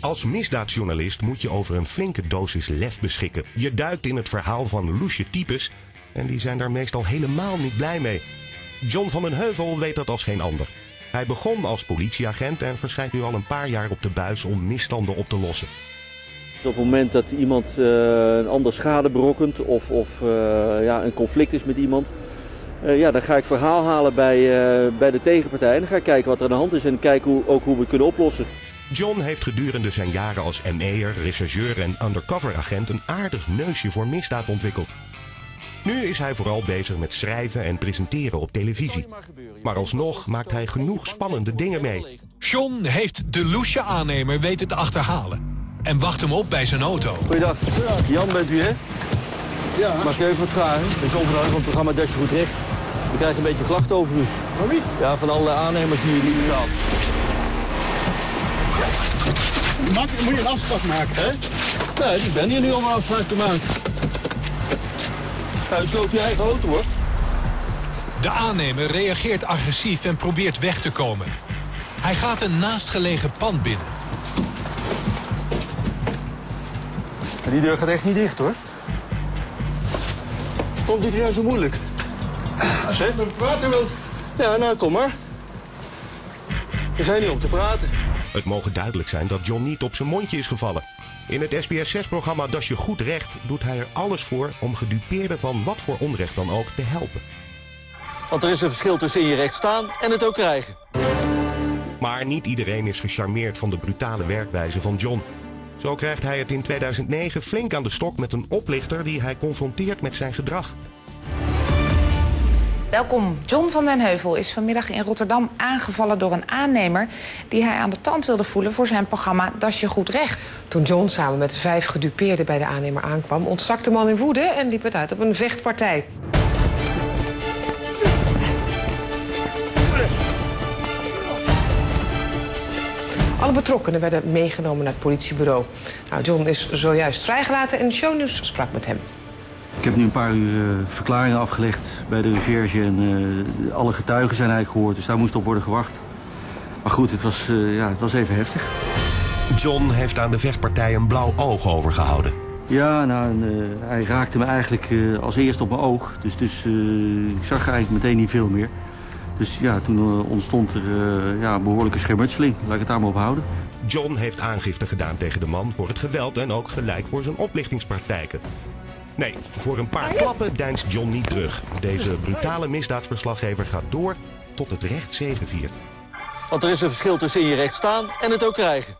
Als misdaadjournalist moet je over een flinke dosis lef beschikken. Je duikt in het verhaal van loesje types en die zijn daar meestal helemaal niet blij mee. John van den Heuvel weet dat als geen ander. Hij begon als politieagent en verschijnt nu al een paar jaar op de buis om misstanden op te lossen. Op het moment dat iemand uh, een ander schade berokkent of, of uh, ja, een conflict is met iemand, uh, ja, dan ga ik verhaal halen bij, bij de tegenpartij. En dan ga ik kijken wat er aan de hand is en kijken hoe, ook hoe we het kunnen oplossen. John heeft gedurende zijn jaren als ME'er, rechercheur en undercover-agent een aardig neusje voor misdaad ontwikkeld. Nu is hij vooral bezig met schrijven en presenteren op televisie. Maar alsnog maakt hij genoeg spannende dingen mee. John heeft de loesje aannemer weten te achterhalen. En wacht hem op bij zijn auto. Goeiedag. Jan bent u, hè? Ja. Mag ik u even wat vragen? Ik ben John van het programma Desje Goed Recht. We krijgen een beetje klachten over u. Van wie? Ja, van alle aannemers die u niet betaalt. Maak, moet je een afspraak maken, hè? Nee, ik ben hier nu om een afspraak te maken. Nou, sloot je eigen auto, hoor. De aannemer reageert agressief en probeert weg te komen. Hij gaat een naastgelegen pand binnen. En die deur gaat echt niet dicht, hoor. Komt dit nou zo moeilijk? Als je met praten wilt. Ja, nou, kom maar. We zijn hier om te praten. Het mogen duidelijk zijn dat John niet op zijn mondje is gevallen. In het SBS6-programma Das je goed recht doet hij er alles voor om gedupeerden van wat voor onrecht dan ook te helpen. Want er is een verschil tussen in je recht staan en het ook krijgen. Maar niet iedereen is gecharmeerd van de brutale werkwijze van John. Zo krijgt hij het in 2009 flink aan de stok met een oplichter die hij confronteert met zijn gedrag. Welkom. John van den Heuvel is vanmiddag in Rotterdam aangevallen door een aannemer... die hij aan de tand wilde voelen voor zijn programma Das je goed recht. Toen John samen met vijf gedupeerden bij de aannemer aankwam... ontstak de man in woede en liep het uit op een vechtpartij. Alle betrokkenen werden meegenomen naar het politiebureau. Nou, John is zojuist vrijgelaten en Shownieuws sprak met hem. Ik heb nu een paar uur uh, verklaringen afgelegd bij de recherche en uh, alle getuigen zijn eigenlijk gehoord, dus daar moest op worden gewacht. Maar goed, het was, uh, ja, het was even heftig. John heeft aan de vechtpartij een blauw oog overgehouden. Ja, nou, hij raakte me eigenlijk als eerst op mijn oog, dus, dus ik zag eigenlijk meteen niet veel meer. Dus ja, toen ontstond er ja, een behoorlijke schermutseling. Laat ik het daar maar op houden. John heeft aangifte gedaan tegen de man voor het geweld en ook gelijk voor zijn oplichtingspraktijken. Nee, voor een paar klappen deinst John niet terug. Deze brutale misdaadverslaggever gaat door tot het recht zegeviert. Want er is een verschil tussen in je recht staan en het ook krijgen.